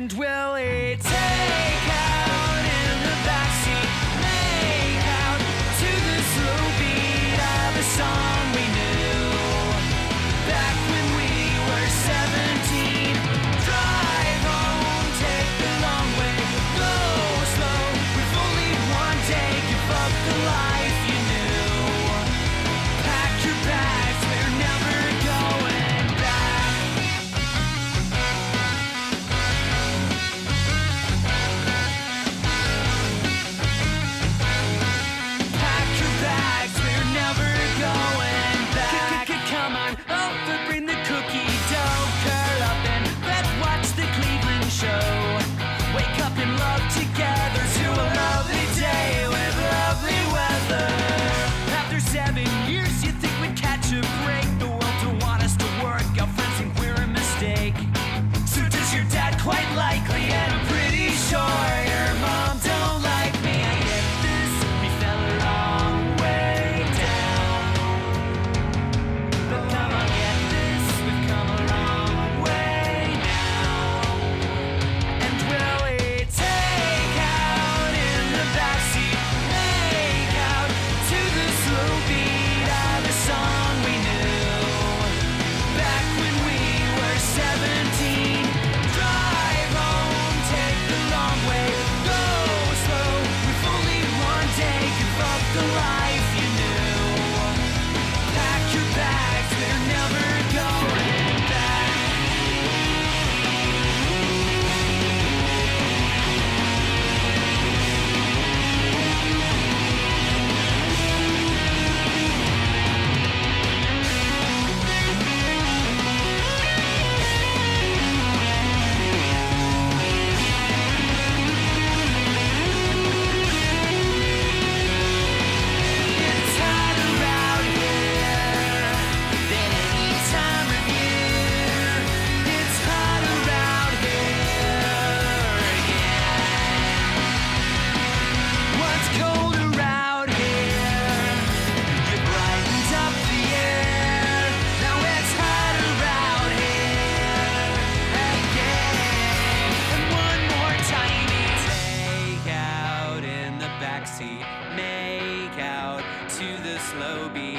And will it take? quite be